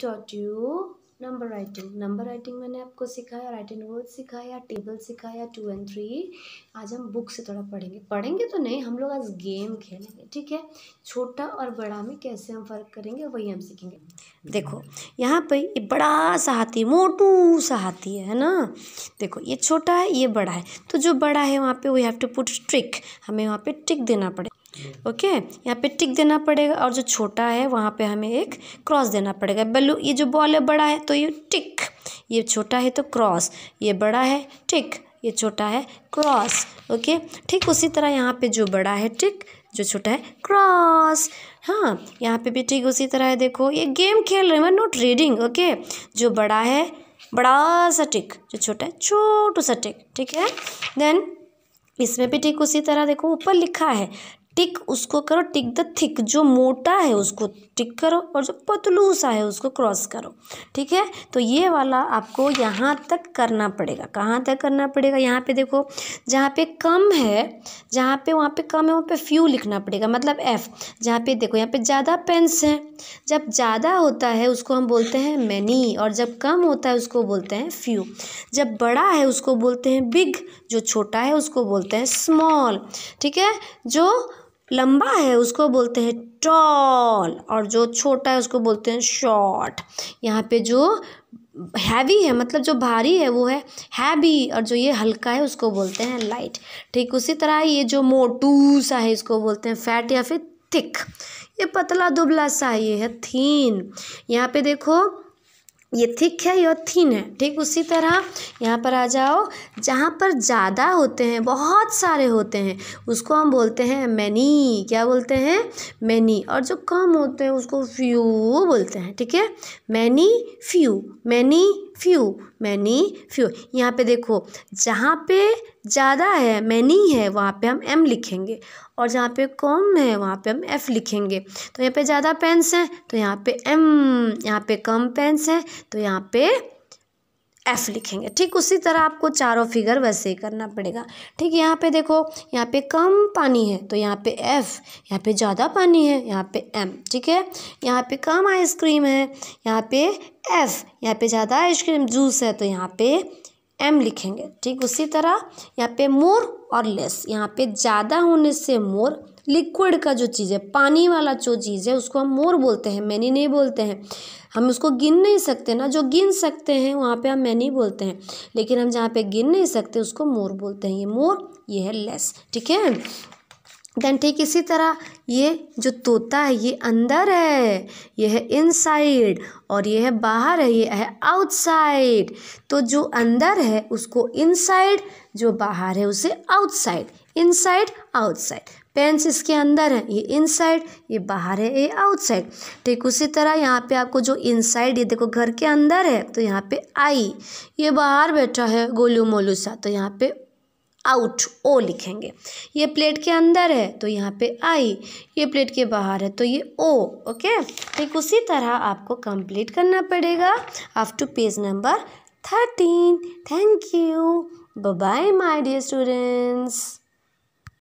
Taught you number writing number writing मैंने आपको सिखाया राइटिंग वर्ड सिखाया टेबल सिखाया टू एंड थ्री आज हम बुक से थोड़ा पढ़ेंगे। पढ़ेंगे तो नहीं, हम लोग आज गेम खेलेंगे, ठीक है? छोटा और बड़ा में कैसे हम फ़र्क करेंगे, वही हम सीखेंगे। देखो, यहाँ पे ये बड़ा सा हाथी, मोटू सा हाथी है ना? देखो, ये छोटा है, ये बड़ा है। तो जो बड़ा है वहाँ पे we have to put trick हमें वहाँ पे ट्रिक देना पड़ेगा। ओके? यहाँ पे टिक देना पड़ेगा और जो छोटा है, वहाँ पे हमें एक क्रॉस देना पड़ेगा। बल्लू, ये जो बॉल है, बड़ा है तो ये टिक। ये छोटा है तो क्रॉस। ये बड़ा है, टिक। ये छोटा है, क्रॉस। ओके? ठीक उसी तरह यहाँ पे जो बड़ा है, टिक। जो छोटा है, क्रॉस। हाँ यहाँ पे भी ठीक उसी तरह है, देखो। ये गेम खेल रहे हैं नोट रीडिंग ओके? जो बड़ा है, बड़ा सा टिक। जो छोटा है, छोटू सा टिक। ठीक है? देन इसमें भी ठीक उसी तरह, देखो, ऊपर लिखा है टिक उसको करो, टिक द थिक। जो मोटा है उसको टिक करो और जो पतलू सा है उसको क्रॉस करो, ठीक है? तो ये वाला आपको यहाँ तक करना पड़ेगा। कहाँ तक करना पड़ेगा? यहाँ पे देखो, जहाँ पे कम है, जहाँ पे वहाँ पे कम है, वहाँ पे फ्यू लिखना पड़ेगा मतलब एफ़। जहाँ पे देखो, यहाँ पे ज़्यादा पेंस हैं। जब ज़्यादा होता है उसको हम बोलते हैं मैनी और जब कम होता है उसको बोलते हैं फ्यू। जब बड़ा है उसको बोलते हैं बिग, जो छोटा है उसको बोलते हैं स्मॉल, ठीक है? जो लंबा है, उसको बोलते हैं टॉल और जो छोटा है, उसको बोलते हैं शॉर्ट यहाँ पे जो हैवी है मतलब जो भारी है, वो है हैवी और जो ये हल्का है, उसको बोलते हैं लाइट ठीक उसी तरह ये जो मोटू सा है, इसको बोलते हैं फैट या फिर थिक ये पतला दुबला सा ये है थीन यहाँ पे देखो ये थिक है, या थिन है। ठीक उसी तरह यहाँ पर आ जाओ, जहाँ पर ज़्यादा होते हैं, बहुत सारे होते हैं, उसको हम बोलते हैं मैनी क्या बोलते हैं? मैनी और जो कम होते हैं, उसको फ्यू बोलते हैं। ठीक है? Many few many few many few यहाँ पे देखो, जहाँ पे ज़्यादा है मैनी है, वहाँ पे हम एम लिखेंगे। और जहाँ पे कम है, वहाँ पे हम एफ़ लिखेंगे। तो यहाँ पे ज़्यादा पेंस हैं तो यहाँ पे एम यहाँ पे कम पेंस हैं तो यहाँ पे एफ़ लिखेंगे ठीक उसी तरह आपको चारों फिगर वैसे ही करना पड़ेगा ठीक यहाँ पे देखो यहाँ पे कम पानी है तो यहाँ पे एफ़ यहाँ पे ज़्यादा पानी है यहाँ पे एम ठीक है यहाँ पे कम आइसक्रीम है यहाँ पे एफ़ यहाँ पे ज़्यादा आइसक्रीम जूस है तो यहाँ पे एम लिखेंगे ठीक उसी तरह यहाँ पे मोर और लेस यहाँ पे ज़्यादा होने से मोर लिक्विड का जो चीज़ है, पानी वाला जो चीज़ है, उसको हम मोर बोलते हैं, मैनी नहीं बोलते हैं। हम उसको गिन नहीं सकते ना, जो गिन सकते हैं, वहाँ पे हम मैनी बोलते हैं। लेकिन हम जहाँ पे गिन नहीं सकते, उसको मोर बोलते हैं। ये मोर, ये है लेस, ठीक है? देन ठीक इसी तरह ये जो तोता है, ये अंदर है, ये है इनसाइड और ये है बाहर है, ये है आउटसाइड तो जो अंदर है, उसको इनसाइड जो बाहर है, उसे आउटसाइड इनसाइड आउटसाइड पेंस इसके अंदर है, ये इनसाइड ये बाहर है, ये आउटसाइड ठीक, उसी तरह यहाँ पे आपको जो इनसाइड ये देखो घर के अंदर है तो यहाँ पे आई. ये बाहर बैठा है गोलू मोलू सा तो यहाँ पे आउट ओ लिखेंगे. ये प्लेट के अंदर है तो यहाँ पे आई. ये प्लेट के बाहर है तो ये ओ ओके ठीक, उसी तरह आपको कंप्लीट करना पड़ेगा up to page number thirteen thank you bye my dear students